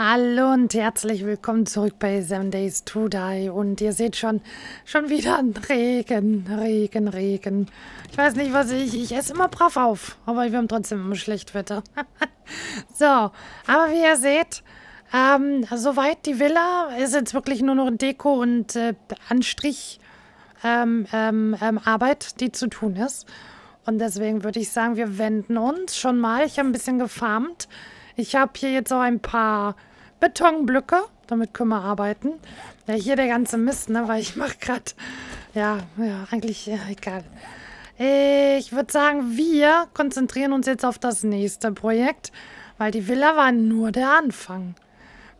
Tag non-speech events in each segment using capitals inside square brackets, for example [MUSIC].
Hallo und herzlich willkommen zurück bei Seven Days to Die. Und ihr seht schon, schon wieder Regen, Regen, Regen. Ich weiß nicht, was ich... Ich esse immer brav auf, aber wir haben trotzdem immer schlecht Wetter. [LAUGHS] so, aber wie ihr seht, ähm, soweit die Villa ist jetzt wirklich nur noch Deko und äh, Anstrich ähm, ähm, ähm, Arbeit, die zu tun ist. Und deswegen würde ich sagen, wir wenden uns schon mal. Ich habe ein bisschen gefarmt. Ich habe hier jetzt auch ein paar Betonblöcke. Damit können wir arbeiten. Ja, hier der ganze Mist, ne? Weil ich mache gerade... Ja, ja, eigentlich ja, egal. Ich würde sagen, wir konzentrieren uns jetzt auf das nächste Projekt. Weil die Villa war nur der Anfang.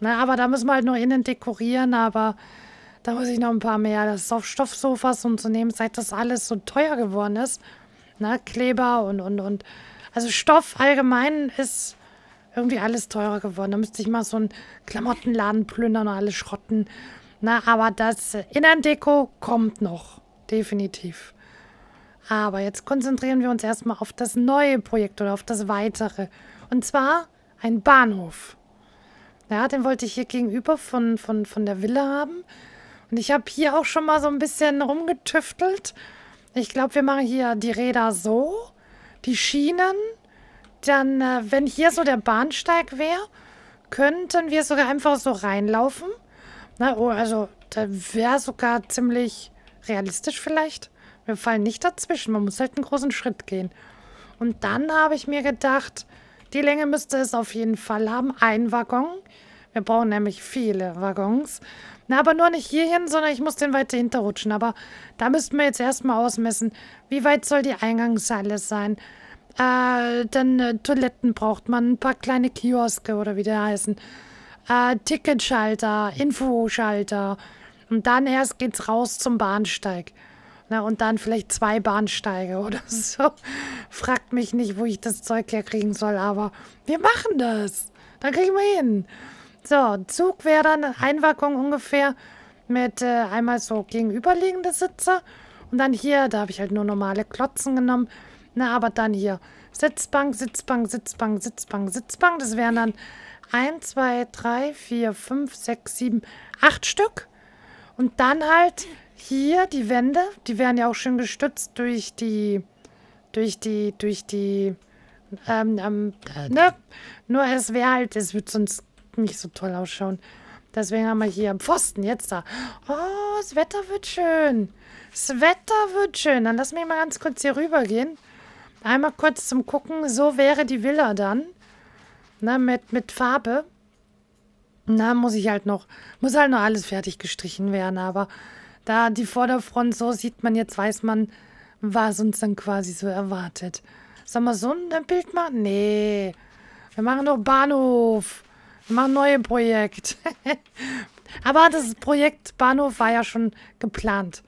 Na, aber da müssen wir halt noch innen dekorieren, aber... Da muss ich noch ein paar mehr. Das Stoffsofas und zu nehmen, seit das alles so teuer geworden ist. Na, Kleber und, und, und. Also Stoff allgemein ist irgendwie alles teurer geworden. Da müsste ich mal so einen Klamottenladen plündern und alles schrotten. Na, aber das Innendeko kommt noch. Definitiv. Aber jetzt konzentrieren wir uns erstmal auf das neue Projekt oder auf das weitere. Und zwar ein Bahnhof. Ja, den wollte ich hier gegenüber von, von, von der Villa haben. Und ich habe hier auch schon mal so ein bisschen rumgetüftelt. Ich glaube, wir machen hier die Räder so, die Schienen dann, äh, wenn hier so der Bahnsteig wäre, könnten wir sogar einfach so reinlaufen. Na, oh, also, da wäre sogar ziemlich realistisch vielleicht. Wir fallen nicht dazwischen. Man muss halt einen großen Schritt gehen. Und dann habe ich mir gedacht, die Länge müsste es auf jeden Fall haben. Ein Waggon. Wir brauchen nämlich viele Waggons. Na, aber nur nicht hierhin, sondern ich muss den weiter hinterrutschen. Aber da müssten wir jetzt erstmal ausmessen, wie weit soll die Eingangshalle sein. Äh, dann äh, Toiletten braucht man, ein paar kleine Kioske oder wie die heißen. Äh, Ticketschalter, Infoschalter. Und dann erst geht's raus zum Bahnsteig. Na, und dann vielleicht zwei Bahnsteige [LAUGHS] oder so. Fragt mich nicht, wo ich das Zeug herkriegen soll, aber wir machen das. Dann kriegen wir hin. So, Zug wäre dann ein Waggon ungefähr mit äh, einmal so gegenüberliegende Sitze. Und dann hier, da habe ich halt nur normale Klotzen genommen, na, aber dann hier Sitzbank, Sitzbank, Sitzbank, Sitzbank, Sitzbank. Das wären dann 1, 2, 3, 4, 5, 6, 7, 8 Stück. Und dann halt hier die Wände. Die werden ja auch schön gestützt durch die, durch die, durch die, ähm, ähm, ne? Nur es wäre halt, es wird sonst nicht so toll ausschauen. Deswegen haben wir hier am Pfosten jetzt da. Oh, das Wetter wird schön. Das Wetter wird schön. Dann lass mich mal ganz kurz hier rüber gehen. Einmal kurz zum Gucken. So wäre die Villa dann. Na, mit, mit Farbe. Na, muss ich halt noch, muss halt noch alles fertig gestrichen werden, aber da die Vorderfront so sieht man, jetzt weiß man, was uns dann quasi so erwartet. Sollen wir so ein Bild machen? Nee. Wir machen noch Bahnhof. Wir machen ein neues Projekt. [LAUGHS] aber das Projekt Bahnhof war ja schon geplant.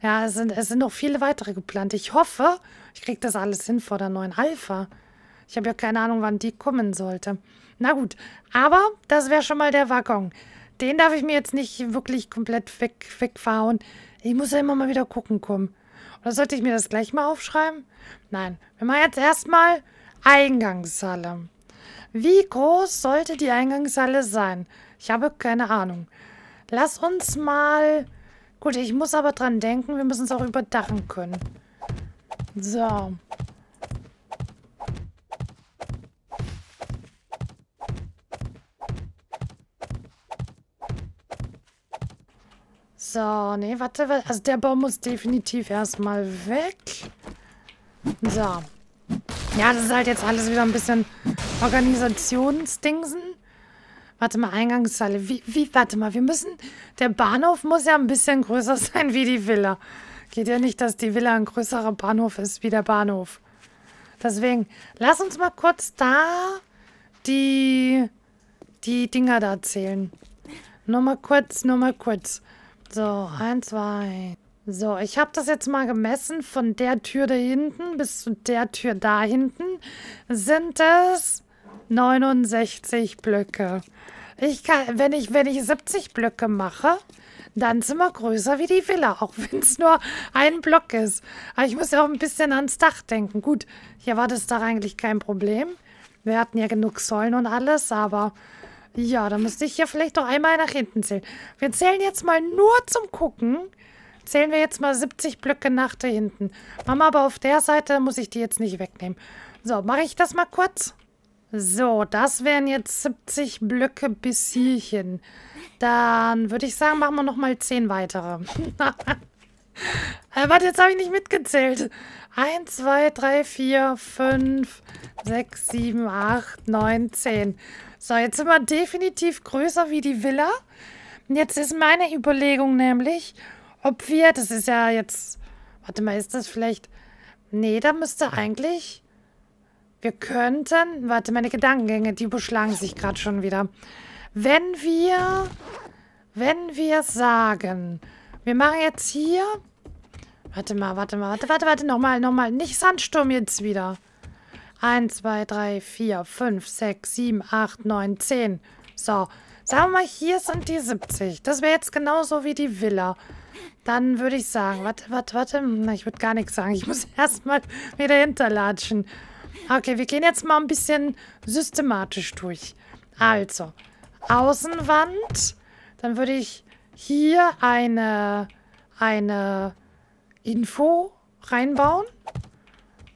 Ja, es sind, es sind noch viele weitere geplant. Ich hoffe, ich kriege das alles hin vor der neuen Alpha. Ich habe ja keine Ahnung, wann die kommen sollte. Na gut, aber das wäre schon mal der Waggon. Den darf ich mir jetzt nicht wirklich komplett weg, wegfahren. Ich muss ja immer mal wieder gucken kommen. Oder sollte ich mir das gleich mal aufschreiben? Nein, wir machen jetzt erstmal Eingangshalle. Wie groß sollte die Eingangshalle sein? Ich habe keine Ahnung. Lass uns mal... Gut, ich muss aber dran denken, wir müssen es auch überdachen können. So. So, nee, warte, also der Baum muss definitiv erstmal weg. So. Ja, das ist halt jetzt alles wieder ein bisschen Organisationsdingsen. Warte mal, Eingangshalle. Wie, wie, warte mal, wir müssen, der Bahnhof muss ja ein bisschen größer [LAUGHS] sein wie die Villa. Geht ja nicht, dass die Villa ein größerer Bahnhof ist wie der Bahnhof. Deswegen, lass uns mal kurz da die, die Dinger da zählen. Nur mal kurz, nur mal kurz. So, eins, zwei. So, ich habe das jetzt mal gemessen. Von der Tür da hinten bis zu der Tür da hinten sind es 69 Blöcke. Ich kann, wenn ich, wenn ich 70 Blöcke mache, dann sind wir größer wie die Villa, auch wenn es nur ein Block ist. Aber ich muss ja auch ein bisschen ans Dach denken. Gut, hier war das Dach eigentlich kein Problem. Wir hatten ja genug Säulen und alles, aber Ja, dann müsste ich hier vielleicht doch einmal nach hinten zählen. Wir zählen jetzt mal nur zum Gucken. Zählen wir jetzt mal 70 Blöcke nach da hinten. Mama, aber auf der Seite muss ich die jetzt nicht wegnehmen. So, mache ich das mal kurz? So, das wären jetzt 70 Blöcke bis hierhin. Dann würde ich sagen, machen wir nochmal 10 weitere. [LAUGHS] äh, warte, jetzt habe ich nicht mitgezählt. 1, 2, 3, 4, 5, 6, 7, 8, 9, 10. So, jetzt sind wir definitiv größer wie die Villa. Jetzt ist meine Überlegung nämlich, ob wir, das ist ja jetzt, warte mal, ist das vielleicht, nee, da müsste eigentlich, wir könnten, warte, meine Gedankengänge, die überschlagen sich gerade schon wieder. Wenn wir, wenn wir sagen, wir machen jetzt hier, warte mal, warte mal, warte, warte, warte, nochmal, nochmal, nicht Sandsturm jetzt wieder. 1, 2, 3, 4, 5, 6, 7, 8, 9, 10. So, sagen wir mal, hier sind die 70. Das wäre jetzt genauso wie die Villa. Dann würde ich sagen, warte, warte, warte. Na, ich würde gar nichts sagen. Ich muss [LAUGHS] erstmal wieder hinterlatschen. Okay, wir gehen jetzt mal ein bisschen systematisch durch. Also, Außenwand. Dann würde ich hier eine, eine Info reinbauen.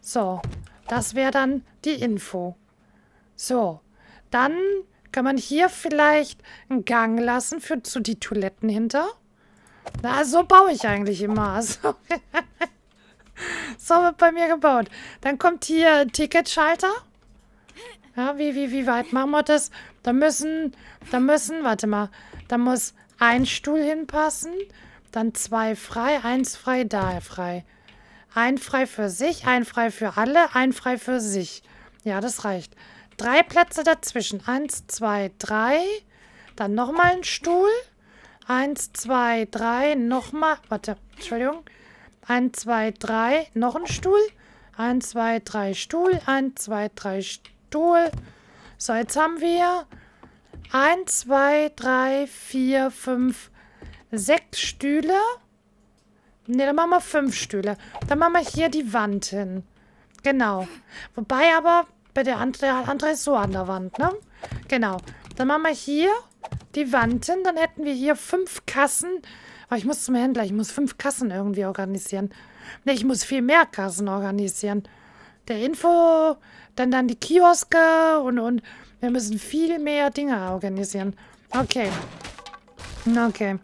So, das wäre dann die Info. So, dann kann man hier vielleicht einen Gang lassen für zu die Toiletten hinter. Na, so baue ich eigentlich immer. So, [LAUGHS] [LAUGHS] so wird bei mir gebaut. Dann kommt hier Ticketschalter. Ja, wie, wie, wie weit machen wir das? Da müssen, da müssen, warte mal, da muss ein Stuhl hinpassen, dann zwei frei, eins frei, da frei. Ein frei für sich, ein frei für alle, ein frei für sich. Ja, das reicht. Drei Plätze dazwischen. Eins, zwei, drei. Dann nochmal ein Stuhl. Eins, zwei, drei. Nochmal. Warte, Entschuldigung. Eins, zwei, drei. Noch ein Stuhl. Eins, zwei, drei Stuhl. Eins, zwei, drei Stuhl. So, jetzt haben wir eins, zwei, drei, vier, fünf, sechs Stühle. Ne, dann machen wir fünf Stühle. Dann machen wir hier die Wand hin. Genau. Wobei aber, bei der andere, der andere ist so an der Wand, ne? Genau. Dann machen wir hier die Wand hin. Dann hätten wir hier fünf Kassen. Aber ich muss zum Händler. Ich muss fünf Kassen irgendwie organisieren. Ne, ich muss viel mehr Kassen organisieren. Der Info, dann dann die Kioske und, und wir müssen viel mehr Dinge organisieren. Okay. Okay.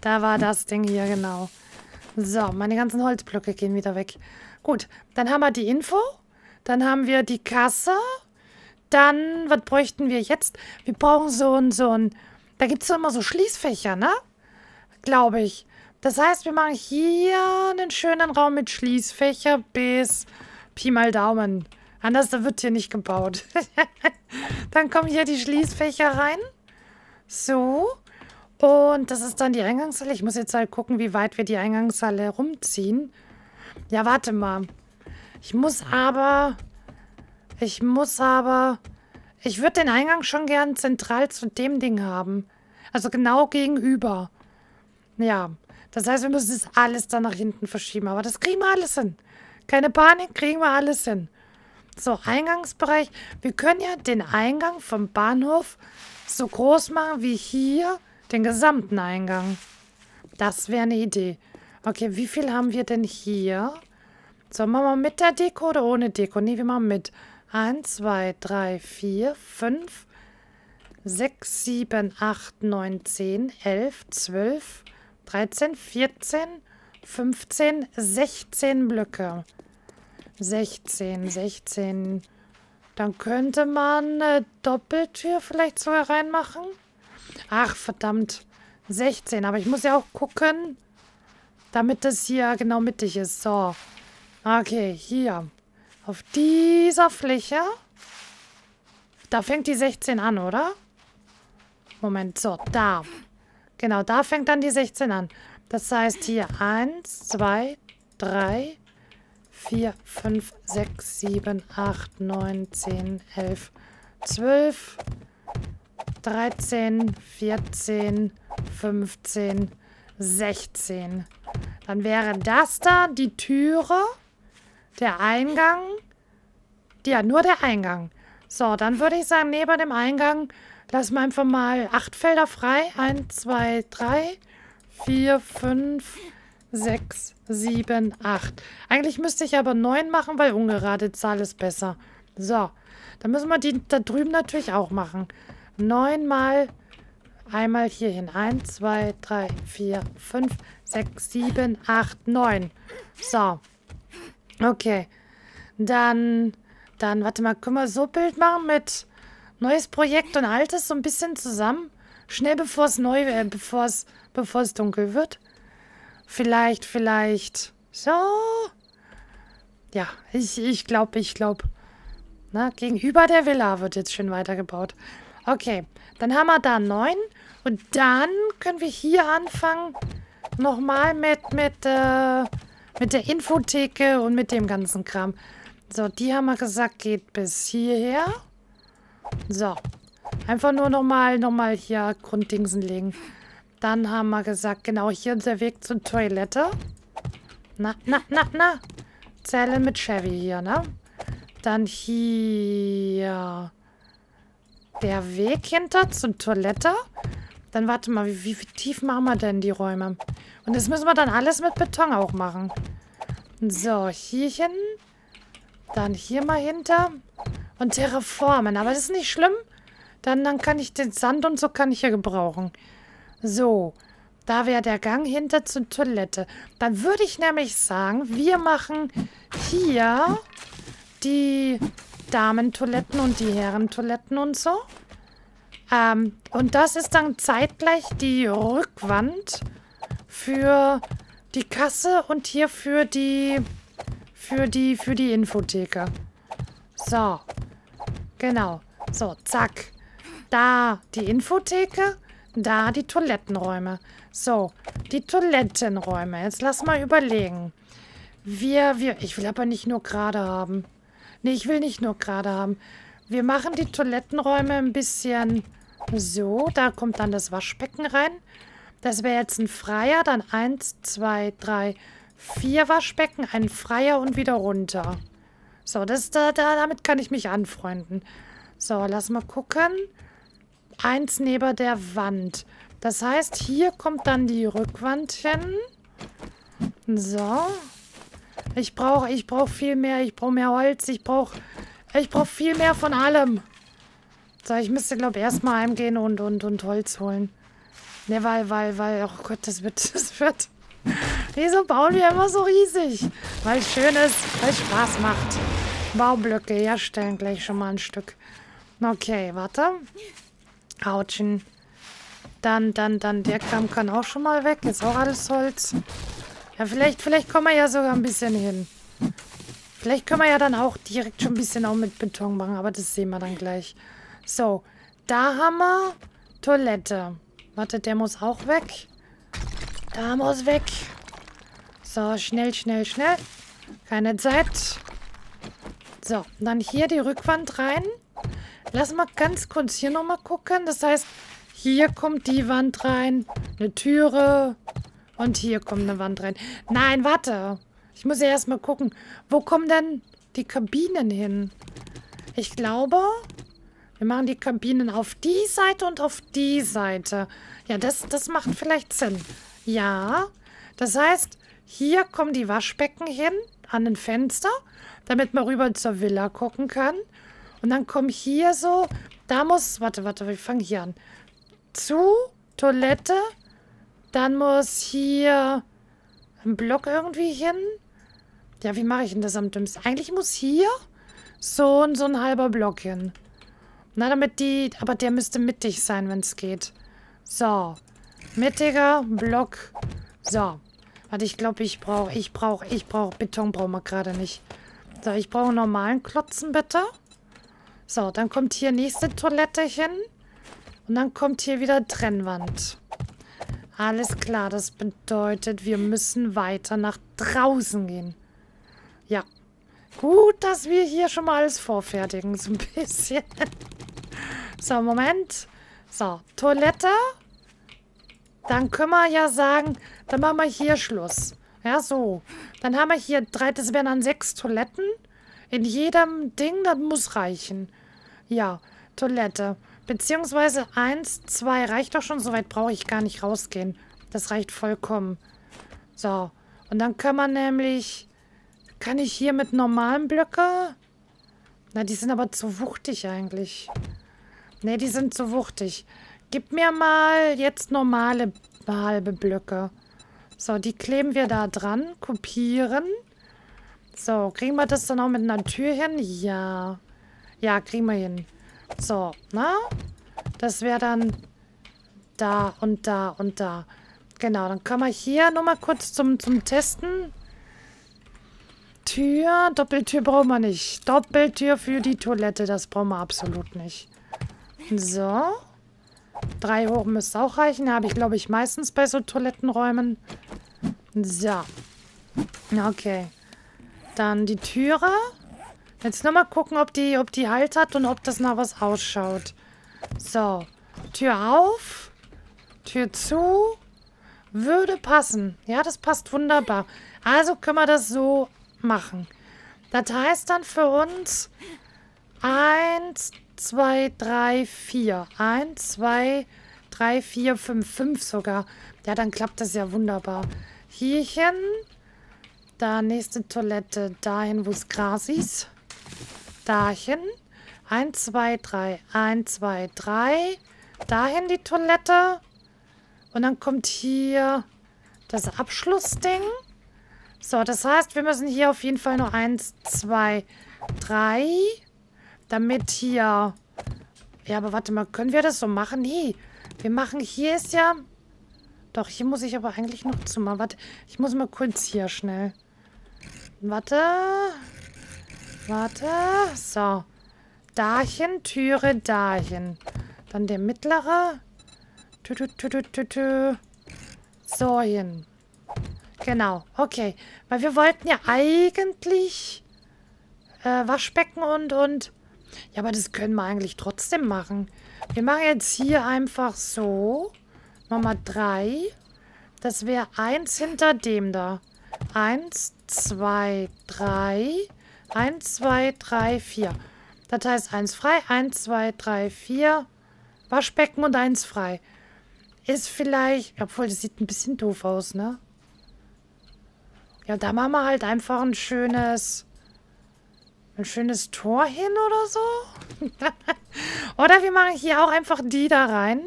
Da war das Ding hier, genau. So, meine ganzen Holzblöcke gehen wieder weg. Gut, dann haben wir die Info. Dann haben wir die Kasse. Dann, was bräuchten wir jetzt? Wir brauchen so ein, so ein... Da gibt es immer so Schließfächer, ne? Glaube ich. Das heißt, wir machen hier einen schönen Raum mit Schließfächer bis Pi mal Daumen. Anders wird hier nicht gebaut. [LAUGHS] dann kommen hier die Schließfächer rein. So. Und das ist dann die Eingangshalle. Ich muss jetzt halt gucken, wie weit wir die Eingangshalle rumziehen. Ja, warte mal. Ich muss aber... Ich muss aber... Ich würde den Eingang schon gern zentral zu dem Ding haben. Also genau gegenüber. Ja. Das heißt, wir müssen das alles dann nach hinten verschieben. Aber das kriegen wir alles hin. Keine Panik, kriegen wir alles hin. So, Eingangsbereich. Wir können ja den Eingang vom Bahnhof so groß machen wie hier den gesamten Eingang. Das wäre eine Idee. Okay, wie viel haben wir denn hier? So, machen wir mit der Deko oder ohne Deko? Ne, wir machen mit. 1, 2, 3, 4, 5, 6, 7, 8, 9, 10, 11, 12, 13, 14, 15, 16 Blöcke. 16, 16. Dann könnte man eine Doppeltür vielleicht sogar reinmachen. Ach, verdammt. 16. Aber ich muss ja auch gucken, damit das hier genau mittig ist. So. Okay, hier. Auf dieser Fläche. Da fängt die 16 an, oder? Moment, so, da. Genau, da fängt dann die 16 an. Das heißt hier 1, 2, 3, 4, 5, 6, 7, 8, 9, 10, 11, 12, 13, 14, 15, 16. Dann wäre das da die Türe, der Eingang. Ja, nur der Eingang. So, dann würde ich sagen, neben dem Eingang lassen wir einfach mal acht Felder frei. Eins, zwei, drei, vier, fünf, sechs, sieben, acht. Eigentlich müsste ich aber neun machen, weil ungerade Zahl ist besser. So, dann müssen wir die da drüben natürlich auch machen. Neun mal einmal hier hin. Eins, zwei, drei, vier, fünf, sechs, sieben, acht, neun. So. Okay. Dann, dann, warte mal, können wir so Bild machen mit neues Projekt und altes so ein bisschen zusammen? Schnell bevor es neu, äh, bevor es, bevor es dunkel wird. Vielleicht, vielleicht. So. Ja, ich, ich glaube, ich glaube. Na, gegenüber der Villa wird jetzt schön weitergebaut. Okay, dann haben wir da neun. Und dann können wir hier anfangen. Nochmal mit, mit, äh, mit der Infotheke und mit dem ganzen Kram. So, die haben wir gesagt, geht bis hierher. So. Einfach nur nochmal, nochmal hier Grunddingsen legen. Dann haben wir gesagt, genau hier ist der Weg zur Toilette. Na, na, na, na. Zählen mit Chevy hier, ne? Dann hier der Weg hinter zur Toilette. Dann warte mal, wie, wie, wie tief machen wir denn die Räume? Und das müssen wir dann alles mit Beton auch machen. So, hierhin. Dann hier mal hinter. Und Terraformen. Aber das ist nicht schlimm. Dann, dann kann ich den Sand und so kann ich ja gebrauchen. So. Da wäre der Gang hinter zur Toilette. Dann würde ich nämlich sagen, wir machen hier die Damentoiletten und die Herrentoiletten und so. Ähm, und das ist dann zeitgleich die Rückwand für die Kasse und hier für die für die für die Infotheke. So. Genau. So, zack. Da die Infotheke, da die Toilettenräume. So, die Toilettenräume. Jetzt lass mal überlegen. Wir, wir, ich will aber nicht nur gerade haben. Nee, ich will nicht nur gerade haben. Wir machen die Toilettenräume ein bisschen so. Da kommt dann das Waschbecken rein. Das wäre jetzt ein Freier. Dann eins, zwei, drei, vier Waschbecken. Ein Freier und wieder runter. So, das, da, da, damit kann ich mich anfreunden. So, lass mal gucken. Eins neben der Wand. Das heißt, hier kommt dann die Rückwand hin. So. Ich brauche ich brauch viel mehr. Ich brauche mehr Holz. Ich brauche ich brauche viel mehr von allem. So, ich müsste, glaube ich, erstmal heimgehen und, und, und Holz holen. Ne, weil, weil, weil, oh Gott, das wird, [LAUGHS] das wird. [LAUGHS] Wieso bauen wir immer so riesig? Weil es schön ist, weil es Spaß macht. Baublöcke herstellen gleich schon mal ein Stück. Okay, warte. Autschen. Dann, dann, dann, der Kram kann auch schon mal weg. Ist auch alles Holz. Ja, vielleicht, vielleicht kommen wir ja sogar ein bisschen hin. Vielleicht können wir ja dann auch direkt schon ein bisschen auch mit Beton machen, aber das sehen wir dann gleich. So, da haben wir Toilette. Warte, der muss auch weg. Da muss weg. So, schnell, schnell, schnell. Keine Zeit. So, dann hier die Rückwand rein. Lass mal ganz kurz hier nochmal gucken. Das heißt, hier kommt die Wand rein. Eine Türe. Und hier kommt eine Wand rein. Nein, warte. Ich muss ja erstmal gucken, wo kommen denn die Kabinen hin? Ich glaube, wir machen die Kabinen auf die Seite und auf die Seite. Ja, das, das macht vielleicht Sinn. Ja, das heißt, hier kommen die Waschbecken hin, an den Fenster, damit man rüber zur Villa gucken kann. Und dann kommen hier so, da muss, warte, warte, wir fangen hier an. Zu, Toilette, dann muss hier ein Block irgendwie hin. Ja, wie mache ich denn das am dümmsten? Eigentlich muss hier so und so ein halber Block hin. Na, damit die... Aber der müsste mittig sein, wenn es geht. So. Mittiger Block. So. Warte, ich glaube, ich brauche... Ich brauche... Ich brauche... Beton brauchen wir gerade nicht. So, ich brauche normalen Klotzen, bitte. So, dann kommt hier nächste Toilette hin. Und dann kommt hier wieder Trennwand. Alles klar, das bedeutet, wir müssen weiter nach draußen gehen. Ja. Gut, dass wir hier schon mal alles vorfertigen. So ein bisschen. [LAUGHS] So, Moment. So, Toilette. Dann können wir ja sagen, dann machen wir hier Schluss. Ja, so. Dann haben wir hier drei, das wären dann sechs Toiletten. In jedem Ding, das muss reichen. Ja, Toilette. Beziehungsweise eins, zwei reicht doch schon. So weit brauche ich gar nicht rausgehen. Das reicht vollkommen. So. Und dann kann man nämlich... Kann ich hier mit normalen Blöcke... Na, die sind aber zu wuchtig eigentlich. Ne, die sind zu wuchtig. Gib mir mal jetzt normale halbe Blöcke. So, die kleben wir da dran. Kopieren. So, kriegen wir das dann auch mit einer Tür hin? Ja. Ja, kriegen wir hin. So, na? Das wäre dann da und da und da. Genau, dann können wir hier nochmal kurz zum, zum Testen. Tür, Doppeltür brauchen wir nicht. Doppeltür für die Toilette, das brauchen wir absolut nicht. So. Drei hoch müsste auch reichen. Habe ich, glaube ich, meistens bei so Toilettenräumen. So. Okay. Dann die Türe. Jetzt nochmal gucken, ob die, ob die Halt hat und ob das nach was ausschaut. So. Tür auf. Tür zu. Würde passen. Ja, das passt wunderbar. Also können wir das so machen. Das heißt dann für uns 1, 2, 3, 4. 1, 2, 3, 4, 5, 5 sogar. Ja, dann klappt das ja wunderbar. Hierchen. Da nächste Toilette. Dahin, wo es Gras ist. Dahin. 1, 2, 3. 1, 2, 3. Dahin die Toilette. Und dann kommt hier das Abschlussding. So, das heißt, wir müssen hier auf jeden Fall noch 1, 2, 3. Damit hier... Ja, aber warte mal, können wir das so machen? Nee, wir machen... Hier ist ja... Doch, hier muss ich aber eigentlich noch zu mal. Warte, ich muss mal kurz hier schnell. Warte. Warte. So. Dahin, Türe, dahin. Dann der mittlere. Tü, tü, tü, tü, tü, tü. So hin. Genau, okay. Weil wir wollten ja eigentlich äh, Waschbecken und, und... Ja, aber das können wir eigentlich trotzdem machen. Wir machen jetzt hier einfach so. Nummer drei. Das wäre eins hinter dem da. Eins, zwei, drei. Eins, zwei, drei, vier. Das heißt eins frei, eins, zwei, drei, vier. Waschbecken und eins frei. Ist vielleicht... Obwohl, das sieht ein bisschen doof aus, ne? Ja, da machen wir halt einfach ein schönes... Ein schönes Tor hin oder so. [LAUGHS] oder wir machen hier auch einfach die da rein.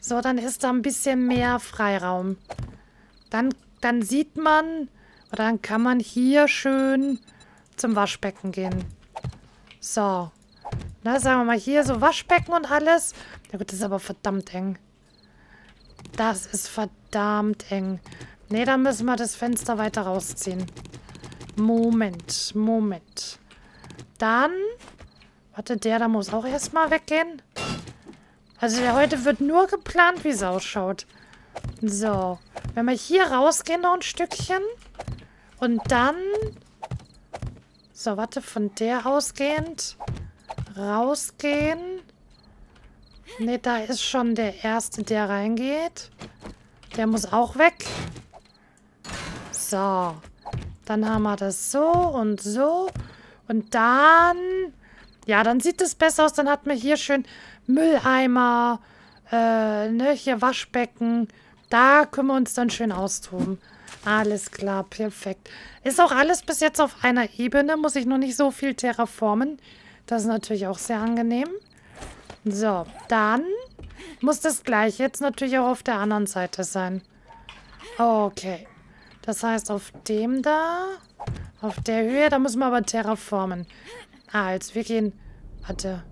So, dann ist da ein bisschen mehr Freiraum. Dann, dann sieht man, oder dann kann man hier schön zum Waschbecken gehen. So. Na, sagen wir mal hier so Waschbecken und alles. Ja gut, das ist aber verdammt eng. Das ist verdammt eng. Ne, dann müssen wir das Fenster weiter rausziehen. Moment, Moment. Dann... Warte, der da muss auch erstmal weggehen. Also der heute wird nur geplant, wie es ausschaut. So. Wenn wir hier rausgehen noch ein Stückchen. Und dann... So, warte, von der ausgehend. Rausgehen. Ne, da ist schon der Erste, der reingeht. Der muss auch weg. So. Dann haben wir das so und so. Und dann... Ja, dann sieht es besser aus. Dann hat man hier schön Mülleimer, äh, ne, hier Waschbecken. Da können wir uns dann schön austoben. Alles klar, perfekt. Ist auch alles bis jetzt auf einer Ebene. Muss ich noch nicht so viel terraformen. Das ist natürlich auch sehr angenehm. So, dann muss das gleich jetzt natürlich auch auf der anderen Seite sein. Okay. Das heißt, auf dem da, auf der Höhe, da müssen wir aber terraformen. Jetzt wir gehen, warte,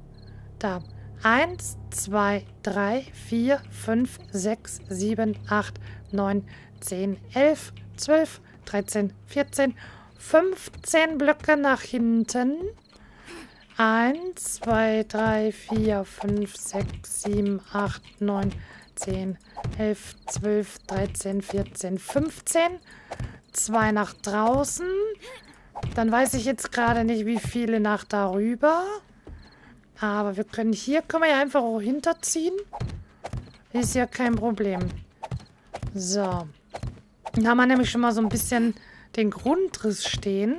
da. 1, 2, 3, 4, 5, 6, 7, 8, 9, 10, 11, 12, 13, 14, 15 Blöcke nach hinten. 1, 2, 3, 4, 5, 6, 7, 8, 9, 10, 11, 12, 13, 14, 15. Zwei nach draußen. Dann weiß ich jetzt gerade nicht, wie viele nach darüber. Aber wir können hier, können wir ja einfach auch hinterziehen. Ist ja kein Problem. So. Dann haben wir nämlich schon mal so ein bisschen den Grundriss stehen.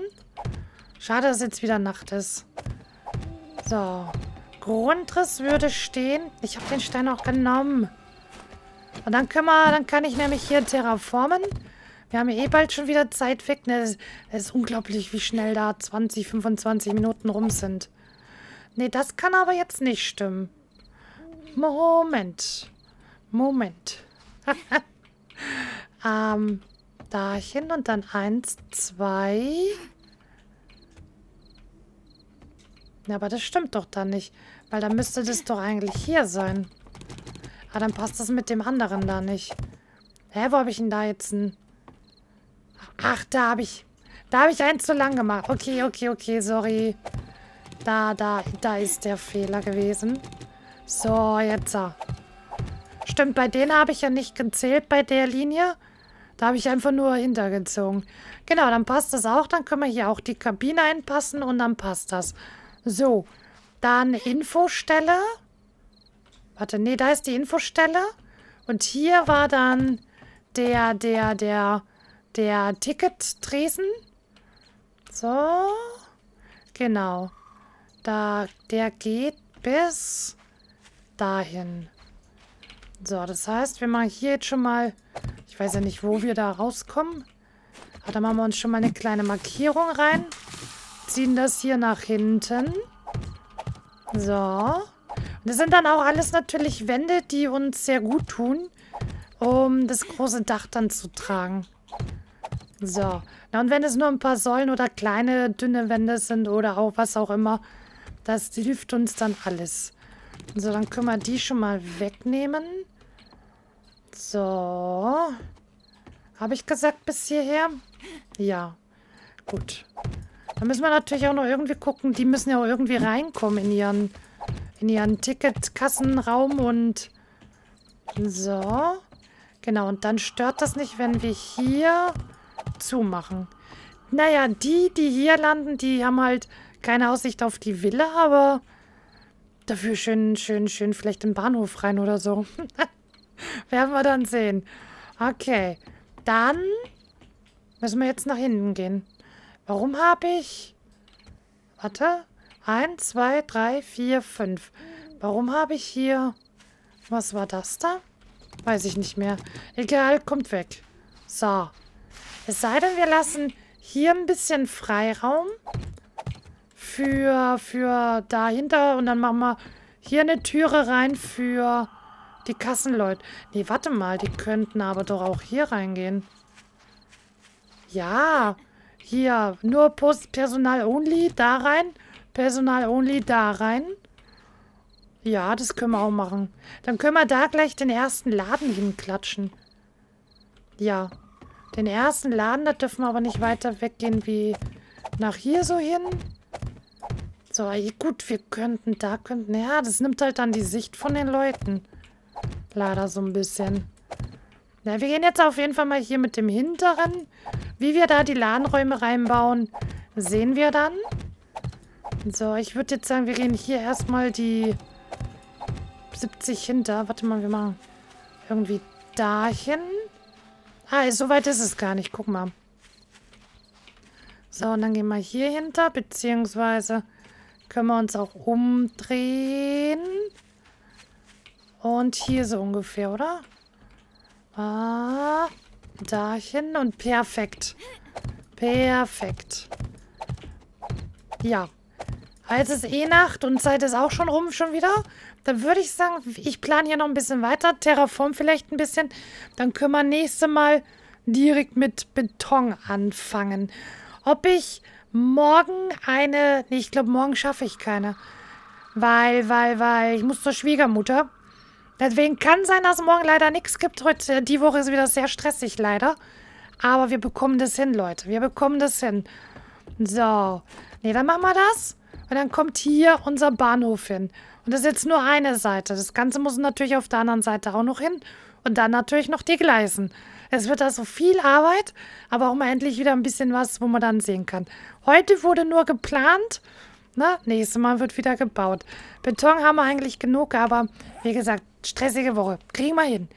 Schade, dass jetzt wieder Nacht ist. So. Grundriss würde stehen. Ich habe den Stein auch genommen. Und dann können wir, dann kann ich nämlich hier terraformen. Wir haben eh bald schon wieder Zeit weg. Ne? Es ist unglaublich, wie schnell da 20, 25 Minuten rum sind. Ne, das kann aber jetzt nicht stimmen. Moment. Moment. [LAUGHS] ähm, dahin und dann eins, zwei. Ja, aber das stimmt doch dann nicht. Weil dann müsste das doch eigentlich hier sein. Ah, dann passt das mit dem anderen da nicht. Hä, wo habe ich denn da jetzt ein... Ach, da habe ich... Da habe ich eins zu lang gemacht. Okay, okay, okay, sorry. Da, da, da ist der Fehler gewesen. So, jetzt. Stimmt, bei denen habe ich ja nicht gezählt bei der Linie. Da habe ich einfach nur hintergezogen. Genau, dann passt das auch. Dann können wir hier auch die Kabine einpassen und dann passt das. So, dann Infostelle. Warte, nee, da ist die Infostelle. Und hier war dann der, der, der, der Ticket-Tresen. So. Genau. Da, der geht bis dahin. So, das heißt, wir machen hier jetzt schon mal... Ich weiß ja nicht, wo wir da rauskommen. Aber da machen wir uns schon mal eine kleine Markierung rein ziehen das hier nach hinten. So. Und das sind dann auch alles natürlich Wände, die uns sehr gut tun, um das große Dach dann zu tragen. So. Na, und wenn es nur ein paar Säulen oder kleine, dünne Wände sind oder auch was auch immer, das hilft uns dann alles. So, dann können wir die schon mal wegnehmen. So. Habe ich gesagt bis hierher? Ja. Gut. Da müssen wir natürlich auch noch irgendwie gucken. Die müssen ja auch irgendwie reinkommen in ihren, in ihren Ticketkassenraum und so. Genau, und dann stört das nicht, wenn wir hier zumachen. Naja, die, die hier landen, die haben halt keine Aussicht auf die Villa, aber dafür schön, schön, schön vielleicht im Bahnhof rein oder so. [LAUGHS] Werden wir dann sehen. Okay, dann müssen wir jetzt nach hinten gehen. Warum habe ich... Warte. Eins, zwei, drei, vier, fünf. Warum habe ich hier... Was war das da? Weiß ich nicht mehr. Egal, kommt weg. So. Es sei denn, wir lassen hier ein bisschen Freiraum für, für dahinter und dann machen wir hier eine Türe rein für die Kassenleute. Nee, warte mal, die könnten aber doch auch hier reingehen. Ja, hier, nur Post Personal Only, da rein. Personal Only, da rein. Ja, das können wir auch machen. Dann können wir da gleich den ersten Laden hinklatschen. Ja. Den ersten Laden, da dürfen wir aber nicht weiter weggehen wie nach hier so hin. So, gut, wir könnten, da könnten, ja, das nimmt halt dann die Sicht von den Leuten. Leider so ein bisschen. Ja, wir gehen jetzt auf jeden Fall mal hier mit dem hinteren. Wie wir da die Ladenräume reinbauen, sehen wir dann. So, ich würde jetzt sagen, wir gehen hier erstmal die 70 hinter. Warte mal, wir machen irgendwie dahin. Ah, so weit ist es gar nicht. Guck mal. So, und dann gehen wir hier hinter, beziehungsweise können wir uns auch umdrehen. Und hier so ungefähr, oder? Ah, dahin und perfekt. Perfekt. Ja. Als es eh Nacht und Zeit ist auch schon rum schon wieder, dann würde ich sagen, ich plane hier noch ein bisschen weiter, Terraform vielleicht ein bisschen. Dann können wir nächste Mal direkt mit Beton anfangen. Ob ich morgen eine... Nee, ich glaube, morgen schaffe ich keine. Weil, weil, weil, ich muss zur Schwiegermutter. Deswegen kann sein, dass morgen leider nichts gibt. Heute, die Woche ist wieder sehr stressig, leider. Aber wir bekommen das hin, Leute. Wir bekommen das hin. So. Ne, dann machen wir das. Und dann kommt hier unser Bahnhof hin. Und das ist jetzt nur eine Seite. Das Ganze muss natürlich auf der anderen Seite auch noch hin. Und dann natürlich noch die Gleisen. Es wird also viel Arbeit, aber auch mal endlich wieder ein bisschen was, wo man dann sehen kann. Heute wurde nur geplant. Na, nächstes Mal wird wieder gebaut. Beton haben wir eigentlich genug, aber wie gesagt, stressige Woche. Kriegen wir hin.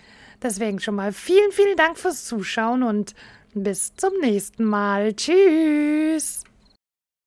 Deswegen schon mal vielen, vielen Dank fürs Zuschauen und bis zum nächsten Mal. Tschüss.